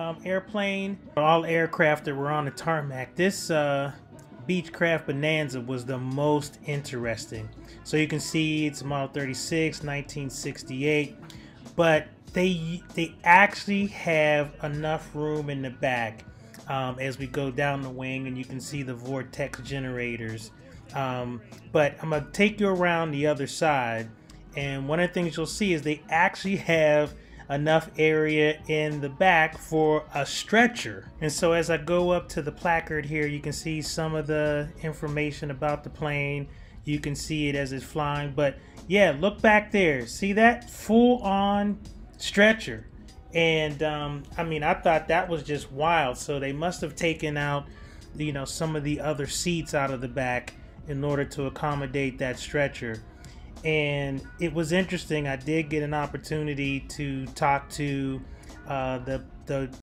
um, airplane, all aircraft that were on the tarmac, this uh, Beechcraft Bonanza was the most interesting. So you can see it's Model 36, 1968, but they they actually have enough room in the back um, as we go down the wing, and you can see the vortex generators. Um, but I'm gonna take you around the other side, and one of the things you'll see is they actually have enough area in the back for a stretcher. And so as I go up to the placard here, you can see some of the information about the plane. You can see it as it's flying, but yeah, look back there. See that full on stretcher. And um, I mean, I thought that was just wild. So they must have taken out, you know, some of the other seats out of the back in order to accommodate that stretcher and it was interesting. I did get an opportunity to talk to uh, the the